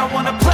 I wanna play